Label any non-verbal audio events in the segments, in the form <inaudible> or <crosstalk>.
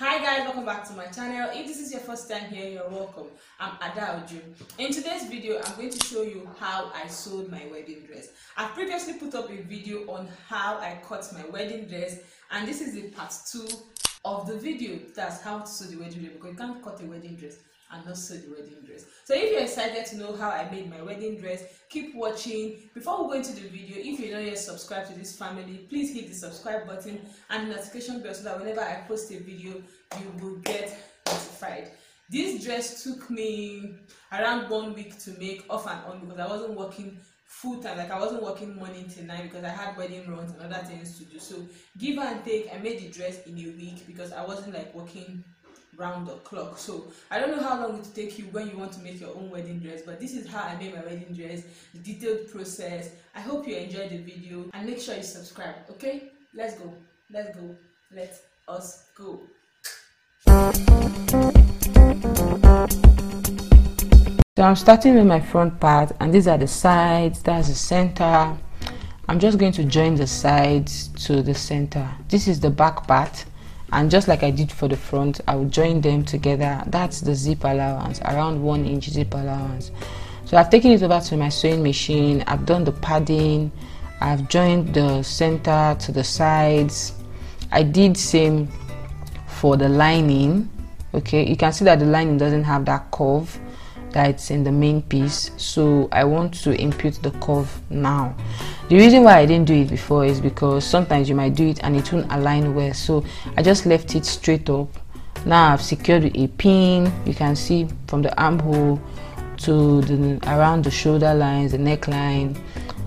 Hi guys, welcome back to my channel. If this is your first time here, you're welcome. I'm Ada Oju. In today's video, I'm going to show you how I sewed my wedding dress. I've previously put up a video on how I cut my wedding dress and this is the part 2 of the video. That's how to sew the wedding dress because you can't cut a wedding dress and sew the wedding dress. So if you're excited to know how I made my wedding dress, keep watching. Before we go into the video, if you're not yet subscribed to this family, please hit the subscribe button and the notification bell so that whenever I post a video, you will get notified. This dress took me around one week to make off and on because I wasn't working full time like i wasn't working morning till night because i had wedding runs and other things to do so give and take i made the dress in a week because i wasn't like working round the clock. So i don't know how long it will take you when you want to make your own wedding dress but this is how i made my wedding dress the detailed process. I hope you enjoyed the video and make sure you subscribe okay? Let's go. Let's go. Let us go. So I'm starting with my front part and these are the sides, that's the center. I'm just going to join the sides to the center. This is the back part and just like I did for the front, I will join them together. That's the zip allowance, around one inch zip allowance. So I've taken it over to my sewing machine. I've done the padding. I've joined the center to the sides. I did same for the lining. Okay, you can see that the lining doesn't have that curve that's in the main piece so I want to impute the curve now the reason why I didn't do it before is because sometimes you might do it and it won't align well. So I just left it straight up. Now I've secured a pin. You can see from the armhole to the around the shoulder lines the neckline.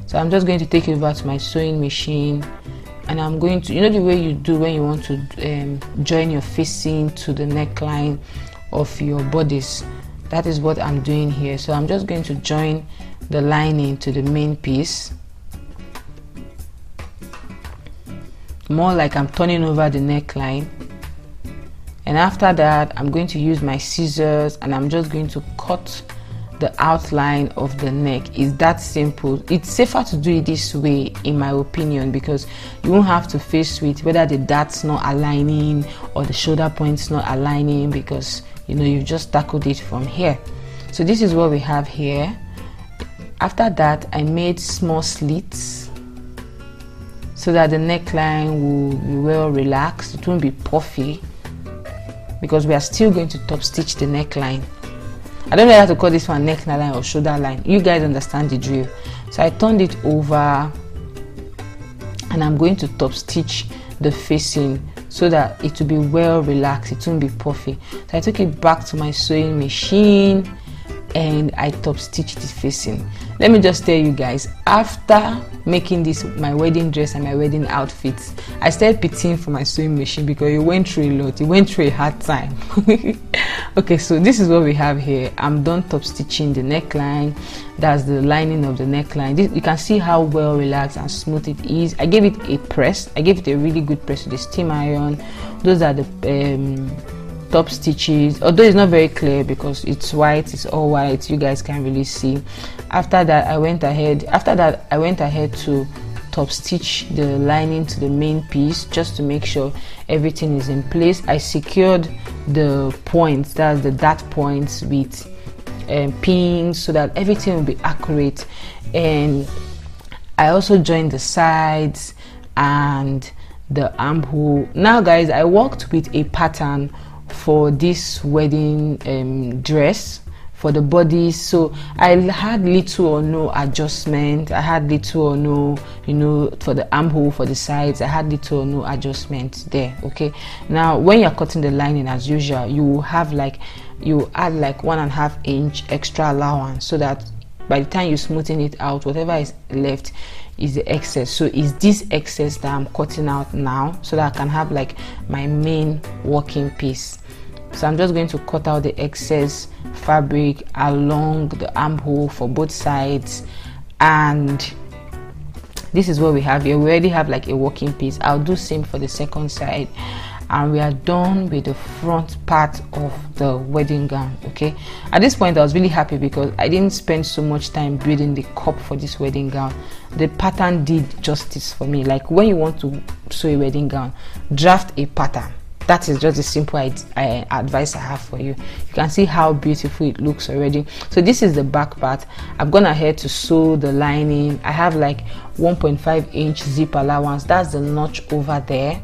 So I'm just going to take it over to my sewing machine and I'm going to you know the way you do when you want to um, join your facing to the neckline of your bodice? That is what I'm doing here. So I'm just going to join the lining to the main piece more like I'm turning over the neckline. And after that I'm going to use my scissors and I'm just going to cut the outline of the neck. Is that simple. It's safer to do it this way in my opinion because you won't have to face with whether the darts not aligning or the shoulder points not aligning because you know you've just tackled it from here. So this is what we have here. After that I made small slits so that the neckline will be well relaxed it won't be puffy because we are still going to top stitch the neckline I don't know how to call this one neckline or shoulder line. You guys understand the drill. So I turned it over and I'm going to top stitch the facing so that it will be well relaxed. It won't be puffy. So I took it back to my sewing machine and I top stitched the facing. Let me just tell you guys, after making this my wedding dress and my wedding outfits, I started pitying for my sewing machine because it went through a lot. It went through a hard time. <laughs> okay, so this is what we have here. I'm done top stitching the neckline. That's the lining of the neckline. This, you can see how well relaxed and smooth it is. I gave it a press. I gave it a really good press with the steam iron. Those are the um, top stitches. Although it's not very clear because it's white it's all white you guys can't really see. After that i went ahead after that i went ahead to top stitch the lining to the main piece just to make sure everything is in place. I secured the points that's the dart points with um, pins so that everything will be accurate. And i also joined the sides and the armhole. Now guys i worked with a pattern for this wedding um, dress for the body. So i had little or no adjustment. I had little or no you know for the armhole for the sides. I had little or no adjustment there okay? Now when you're cutting the lining as usual you have like you add like one and a half inch extra allowance so that by the time you smoothen it out whatever is left is the excess. So is this excess that i'm cutting out now so that i can have like my main working piece so i'm just going to cut out the excess fabric along the armhole for both sides. And this is what we have here. We already have like a working piece. I'll do same for the second side. And we are done with the front part of the wedding gown okay? At this point i was really happy because i didn't spend so much time building the cup for this wedding gown. The pattern did justice for me. Like when you want to sew a wedding gown draft a pattern that is just a simple uh, advice i have for you. You can see how beautiful it looks already. So this is the back part. I've gone ahead to sew the lining. I have like 1.5 inch zip allowance. That's the notch over there.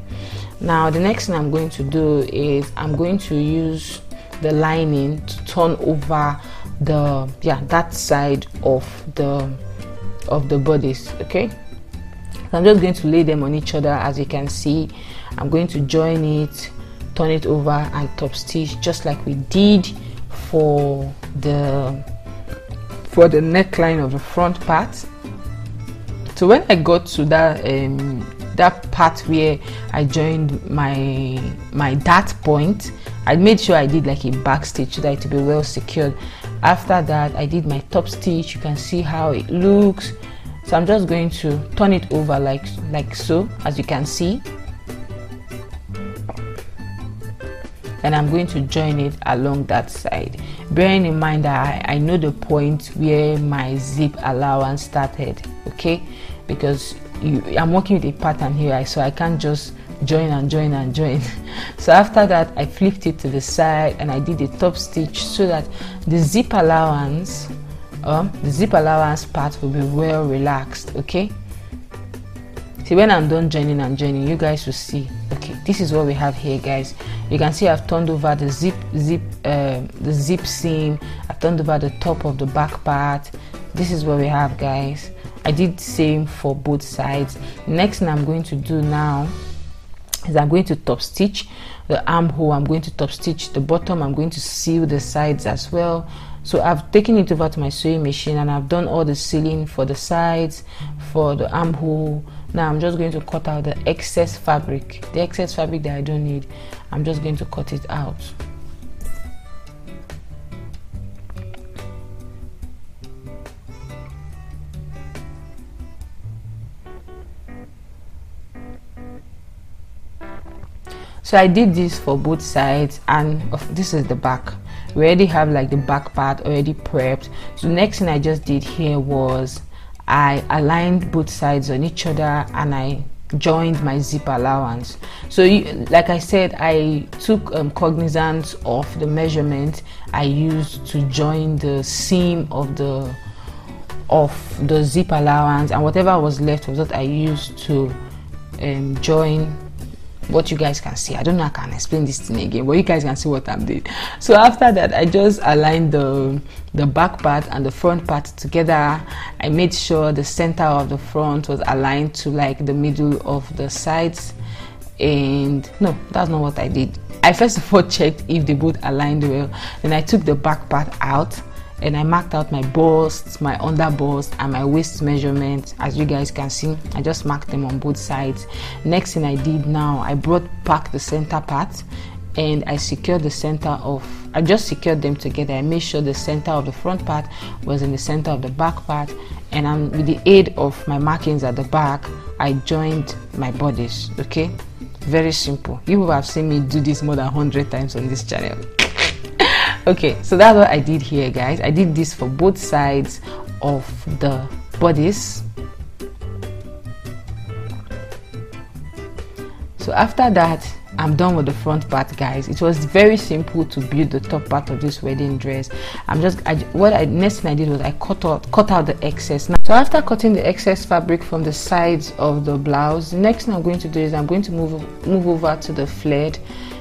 Now the next thing i'm going to do is i'm going to use the lining to turn over the yeah that side of the of the bodice okay? So i'm just going to lay them on each other as you can see. I'm going to join it turn it over and top stitch just like we did for the for the neckline of the front part. So when i got to that um, that part where i joined my my dart point i made sure i did like a back stitch so that it be well secured. After that i did my top stitch. You can see how it looks. So i'm just going to turn it over like like so as you can see and i'm going to join it along that side. Bearing in mind that I, I know the point where my zip allowance started okay? Because you, i'm working with a pattern here so i can't just join and join and join. <laughs> So after that i flipped it to the side and i did a top stitch so that the zip allowance um, the zip allowance part will be well relaxed okay? See when i'm done joining and joining you guys will see okay this is what we have here guys. You can see i've turned over the zip zip uh, the zip seam. I've turned over the top of the back part. This is what we have guys. I did same for both sides. Next thing i'm going to do now is i'm going to top stitch the armhole. I'm going to top stitch the bottom. I'm going to seal the sides as well. So I've taken it over to my sewing machine and I've done all the sealing for the sides for the armhole now I'm just going to cut out the excess fabric. The excess fabric that I don't need I'm just going to cut it out. So I did this for both sides and this is the back. We already have like the back part already prepped. So next thing i just did here was i aligned both sides on each other and i joined my zip allowance. So like i said i took um, cognizance of the measurement i used to join the seam of the of the zip allowance and whatever was left was what i used to um, join what you guys can see. I don't know i can explain this thing again but you guys can see what i'm doing. So after that i just aligned the the back part and the front part together. I made sure the center of the front was aligned to like the middle of the sides. And no that's not what i did. I first of all <laughs> checked if they both aligned well. Then i took the back part out and I marked out my bust, my under bust and my waist measurement as you guys can see I just marked them on both sides. Next thing I did now I brought back the center part and I secured the center of I just secured them together. I made sure the center of the front part was in the center of the back part and I'm with the aid of my markings at the back I joined my bodice okay? Very simple. You have seen me do this more than 100 times on this channel okay so that's what i did here guys. I did this for both sides of the bodice so after that i'm done with the front part guys. It was very simple to build the top part of this wedding dress. I'm just I, what i next thing i did was i cut out cut out the excess. Now so after cutting the excess fabric from the sides of the blouse the next thing i'm going to do is i'm going to move move over to the flared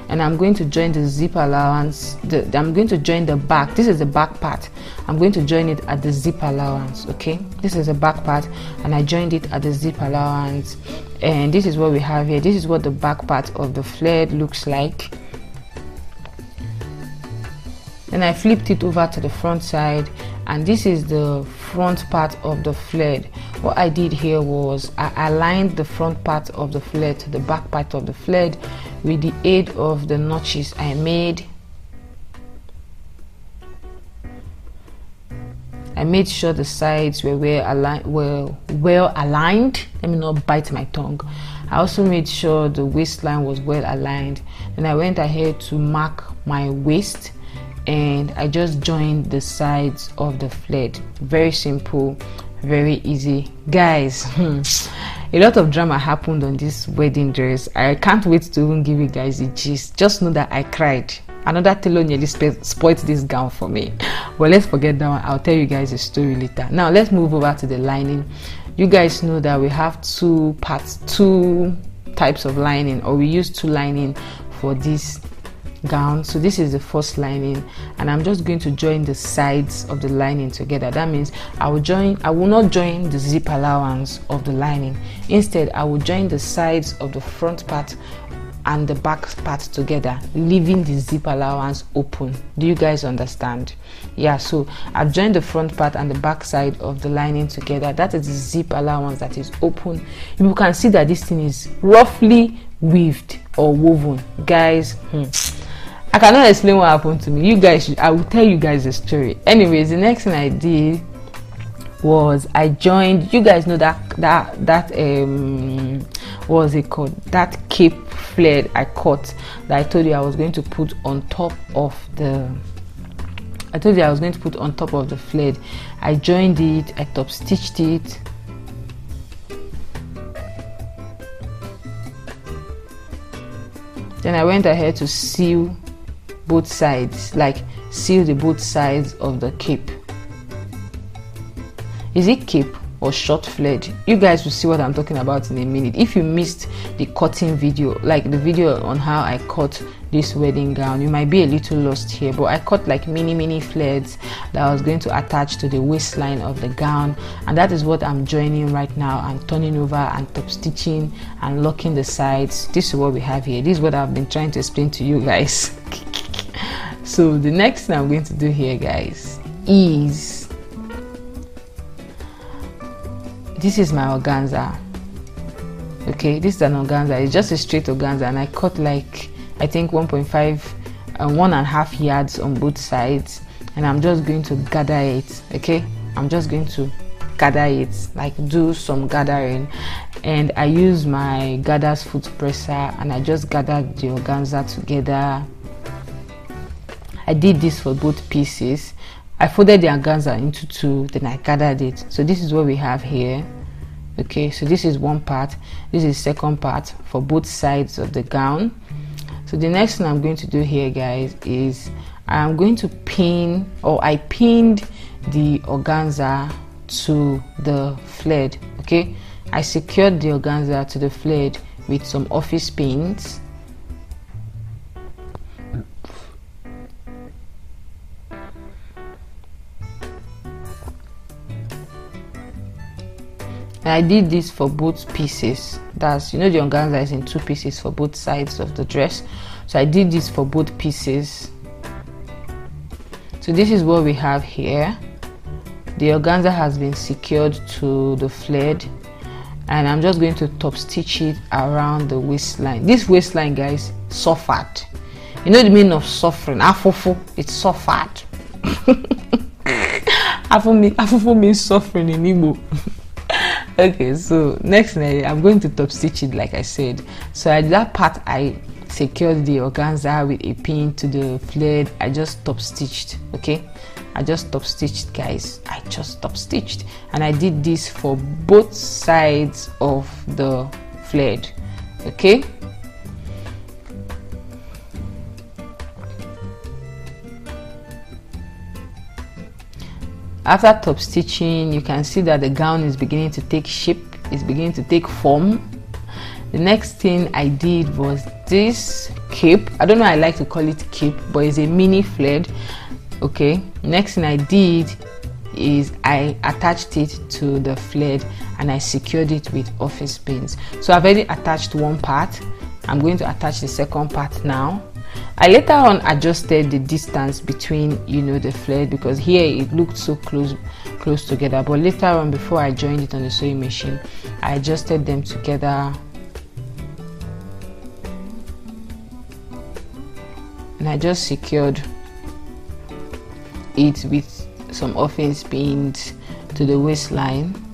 and I'm going to join the zip allowance the, I'm going to join the back this is the back part. I'm going to join it at the zip allowance okay? This is the back part and I joined it at the zip allowance. And this is what we have here this is what the back part of the flared looks like. Then I flipped it over to the front side and this is the front part of the flared what I did here was I aligned the front part of the flared to the back part of the flared with the aid of the notches I made. I made sure the sides were well well aligned. Let me not bite my tongue. I also made sure the waistline was well aligned. Then I went ahead to mark my waist and I just joined the sides of the flared very simple very easy. Guys hmm. <laughs> a lot of drama happened on this wedding dress. I can't wait to even give you guys a gist. Just know that i cried. Another tailor nearly spoiled this gown for me. But let's forget that one. I'll tell you guys a story later. Now let's move over to the lining. You guys know that we have two parts two types of lining or we use two lining for this gown so this is the first lining and i'm just going to join the sides of the lining together. That means i will join i will not join the zip allowance of the lining. Instead i will join the sides of the front part and the back part together leaving the zip allowance open. Do you guys understand? Yeah so i've joined the front part and the back side of the lining together. That is the zip allowance that is open. You can see that this thing is roughly weaved or woven. Guys hmm, i cannot explain what happened to me you guys i will tell you guys the story anyways the next thing i did was I joined. You guys know that that that um what was it called? That cape flared I caught that I told you I was going to put on top of the. I told you I was going to put on top of the flared. I joined it. I top stitched it. Then I went ahead to sew both sides, like seal the both sides of the cape. Is it cape or short flared? You guys will see what I'm talking about in a minute. If you missed the cutting video, like the video on how I cut this wedding gown, you might be a little lost here. But I cut like mini mini flares that I was going to attach to the waistline of the gown, and that is what I'm joining right now. I'm turning over and top stitching and locking the sides. This is what we have here. This is what I've been trying to explain to you guys. <laughs> so the next thing I'm going to do here, guys, is this is my organza okay? This is an organza. It's just a straight organza and i cut like i think 1.5 and uh, one and a half yards on both sides and i'm just going to gather it okay? I'm just going to gather it like do some gathering. And i use my gather's foot presser and i just gather the organza together i did this for both pieces I folded the organza into two, then I gathered it. So this is what we have here. Okay, so this is one part. This is second part for both sides of the gown. So the next thing I'm going to do here, guys, is I'm going to pin, or I pinned the organza to the flared. Okay, I secured the organza to the flared with some office pins and I did this for both pieces. That's you know the organza is in two pieces for both sides of the dress. So I did this for both pieces. So this is what we have here. The organza has been secured to the flared and I'm just going to top stitch it around the waistline. This waistline guys suffered. You know the meaning of suffering? Afufu it's suffered. <laughs> Afufu means suffering in Igbo <laughs> okay so next thing eh, i'm going to top stitch it like i said. So at that part i secured the organza with a pin to the flared i just top stitched okay? I just top stitched guys. I just top stitched. And i did this for both sides of the flared okay after top stitching you can see that the gown is beginning to take shape it's beginning to take form. The next thing i did was this cape. I don't know i like to call it cape but it's a mini flared okay? Next thing i did is i attached it to the flared and i secured it with office pins. So i've already attached one part. I'm going to attach the second part now I later on adjusted the distance between you know the flared because here it looked so close close together. But later on before I joined it on the sewing machine I adjusted them together. And I just secured it with some office pins to the waistline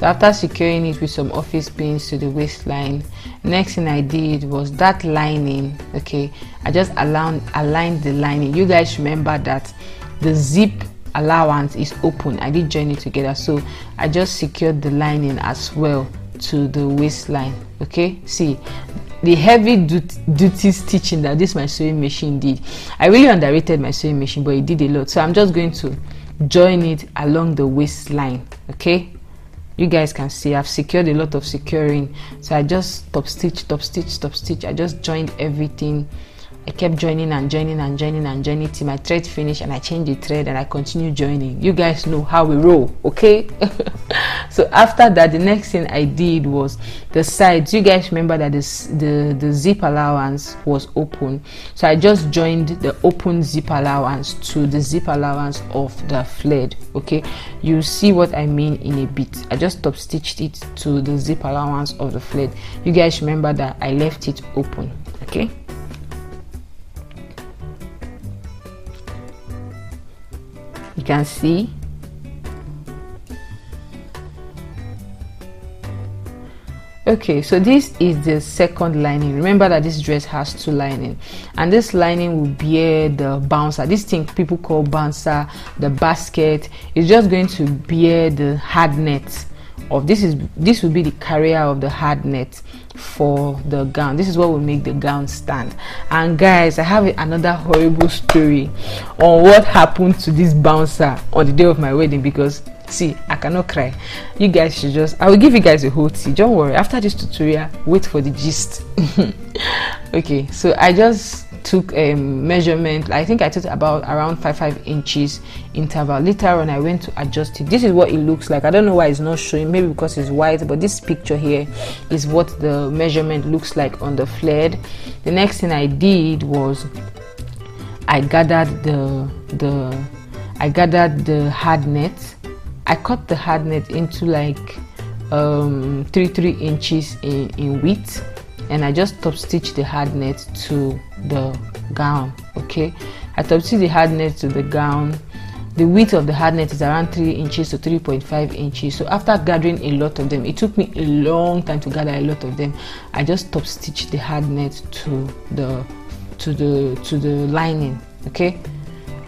so after securing it with some office pins to the waistline next thing i did was that lining okay? I just aligned aligned the lining. You guys remember that the zip allowance is open. I did join it together. So i just secured the lining as well to the waistline okay? See the heavy duty stitching that this my sewing machine did i really underrated my sewing machine but it did a lot. So i'm just going to join it along the waistline okay you guys can see I've secured a lot of securing. So I just top stitch top stitch top stitch I just joined everything I kept joining and joining and joining and joining till my thread finished and I changed the thread and I continued joining. You guys know how we roll, okay? <laughs> so after that, the next thing I did was the sides. You guys remember that this, the, the zip allowance was open. So I just joined the open zip allowance to the zip allowance of the flared, okay? You see what I mean in a bit. I just top stitched it to the zip allowance of the flared. You guys remember that I left it open, okay? You can see. Okay so this is the second lining. Remember that this dress has two lining. And this lining will bear the bouncer. This thing people call bouncer the basket. Is just going to bear the hard net of this is this will be the carrier of the hard net for the gown. This is what will make the gown stand. And guys i have another horrible story on what happened to this bouncer on the day of my wedding because see i cannot cry. You guys should just i will give you guys a whole tea. Don't worry. After this tutorial wait for the gist. <laughs> Okay so i just took a measurement i think i took about around five five inches interval. Later on i went to adjust it. This is what it looks like. I don't know why it's not showing. Maybe because it's white but this picture here is what the measurement looks like on the flared. The next thing i did was i gathered the the i gathered the hard net. I cut the hard net into like um three three inches in, in width and I just top stitch the hard net to the gown okay? I top stitch the hard net to the gown. The width of the hard net is around 3 inches to 3.5 inches. So after gathering a lot of them it took me a long time to gather a lot of them I just top stitch the hard net to the to the to the lining okay?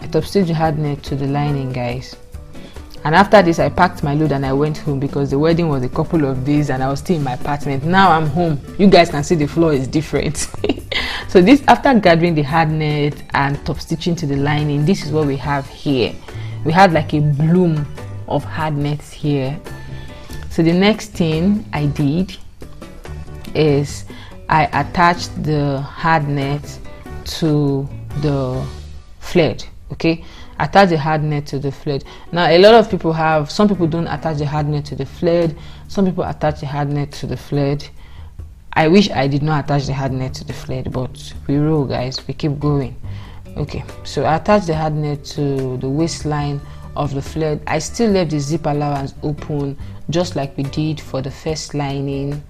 I top stitch the hard net to the lining guys and after this i packed my load and i went home because the wedding was a couple of days and i was still in my apartment. Now i'm home. You guys can see the floor is different. <laughs> So this after gathering the hard net and top stitching to the lining this is what we have here. We had like a bloom of hard nets here. So the next thing i did is i attached the hard net to the flared okay attach the hard net to the flared now a lot of people have some people don't attach the hard net to the flared some people attach the hard net to the flared i wish i did not attach the hard net to the flared but we roll guys. We keep going. Okay so i attach the hard net to the waistline of the flared i still left the zip allowance open just like we did for the first lining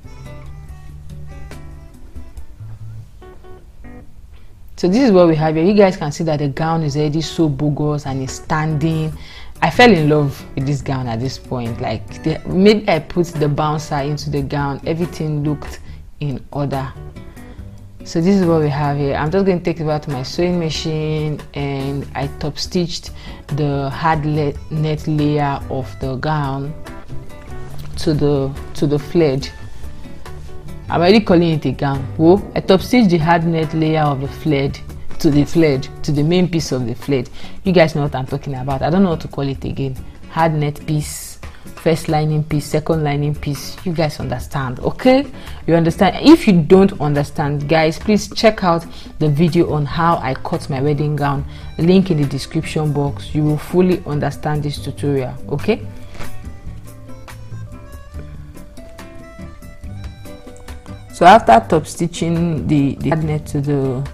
so this is what we have here. You guys can see that the gown is already so bogus and it's standing. I fell in love with this gown at this point. Like the, maybe i put the bouncer into the gown everything looked in order. So this is what we have here. I'm just going to take it back to my sewing machine and i top stitched the hard net layer of the gown to the to the flared I'm already calling it a gown. Whoa, I top stitch the hard net layer of the flared to the flared to the main piece of the flared. You guys know what I'm talking about. I don't know what to call it again. Hard net piece, first lining piece, second lining piece. You guys understand, okay? You understand? If you don't understand, guys, please check out the video on how I cut my wedding gown. Link in the description box. You will fully understand this tutorial, okay? So after top stitching the the net to the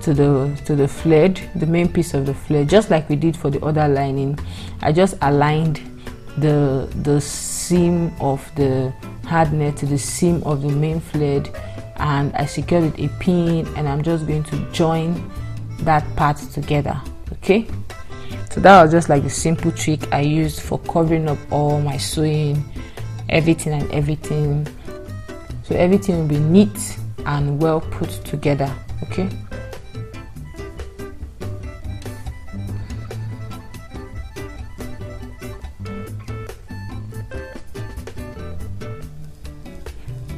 to the to the flared the main piece of the flared just like we did for the other lining i just aligned the the seam of the hard net to the seam of the main flared and i secured with a pin and i'm just going to join that part together okay? So that was just like a simple trick i used for covering up all my sewing everything and everything so everything will be neat and well put together okay?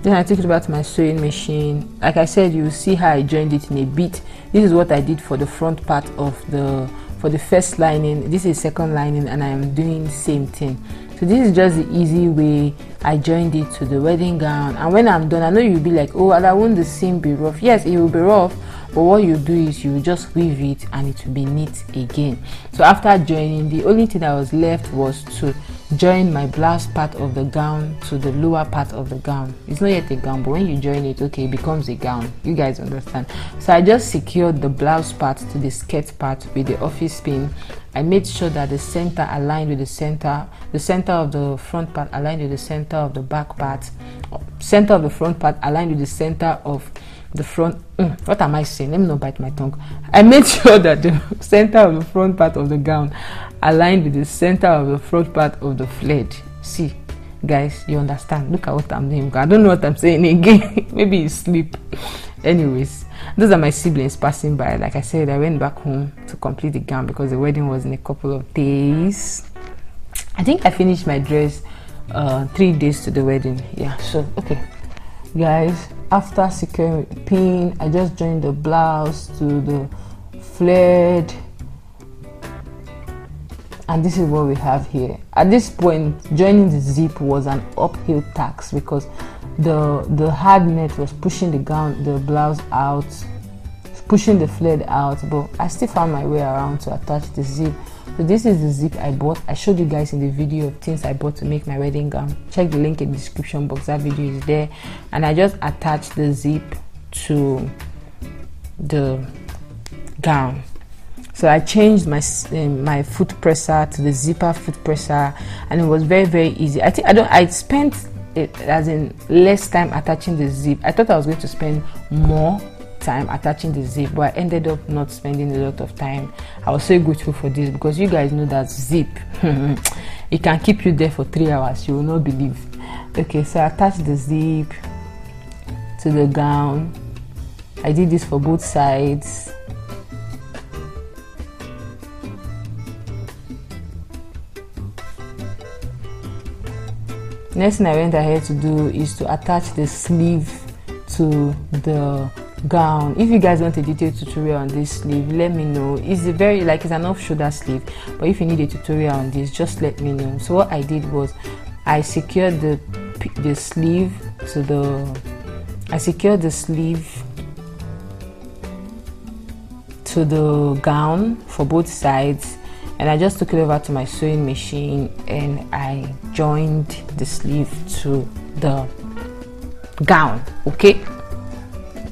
Then i took it back to my sewing machine. Like i said you see how i joined it in a bit. This is what i did for the front part of the for the first lining. This is second lining and i am doing same thing. So this is just the easy way i joined it to the wedding gown. And when i'm done i know you'll be like oh and won't the seam be rough? Yes it will be rough but what you do is you just weave it and it will be neat again. So after joining the only thing that was left was to join my blouse part of the gown to the lower part of the gown. It's not yet a gown but when you join it okay it becomes a gown. You guys understand. So i just secured the blouse part to the skirt part with the office pin. I made sure that the center aligned with the center the center of the front part aligned with the center of the back part. Center of the front part aligned with the center of the front mm, what am i saying? Let me not bite my tongue. I made <laughs> sure that the center of the front part of the gown aligned with the center of the front part of the flared. See, guys, you understand? Look at what I'm doing. I don't know what I'm saying again. <laughs> Maybe you sleep. Anyways, those are my siblings passing by. Like I said, I went back home to complete the gown because the wedding was in a couple of days. I think I finished my dress uh, three days to the wedding. Yeah, so okay, guys. After securing pin, I just joined the blouse to the flared and this is what we have here. At this point joining the zip was an uphill task because the the hard net was pushing the gown the blouse out pushing the flared out but i still found my way around to attach the zip. So this is the zip i bought. I showed you guys in the video of things i bought to make my wedding gown. Check the link in the description box. That video is there. And i just attached the zip to the gown so I changed my um, my foot presser to the zipper foot presser, and it was very very easy. I think I don't. I spent it as in less time attaching the zip. I thought I was going to spend more time attaching the zip, but I ended up not spending a lot of time. I was so grateful for this because you guys know that zip <laughs> it can keep you there for three hours. You will not believe. Okay, so I attached the zip to the gown. I did this for both sides next thing i went ahead to do is to attach the sleeve to the gown. If you guys want a detailed tutorial on this sleeve let me know. It's a very like it's an off shoulder sleeve but if you need a tutorial on this just let me know. So what i did was i secured the the sleeve to the i secured the sleeve to the gown for both sides and I just took it over to my sewing machine and I joined the sleeve to the gown okay?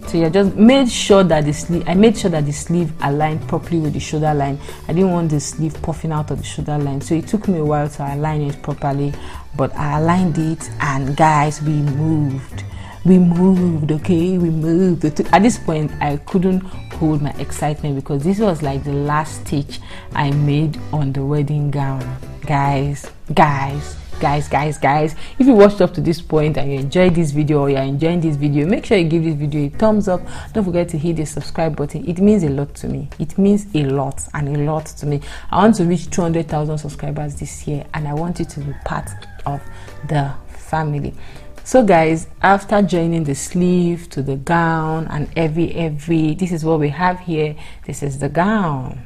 So I just made sure that the sleeve I made sure that the sleeve aligned properly with the shoulder line. I didn't want the sleeve puffing out of the shoulder line. So it took me a while to align it properly but I aligned it and guys we moved. We moved okay? We moved. At this point I couldn't hold my excitement because this was like the last stitch I made on the wedding gown. Guys, guys, guys guys guys if you watched up to this point and you enjoyed this video or you're enjoying this video make sure you give this video a thumbs up. Don't forget to hit the subscribe button. It means a lot to me. It means a lot and a lot to me. I want to reach 200,000 subscribers this year and i want you to be part of the family so guys after joining the sleeve to the gown and every every this is what we have here. This is the gown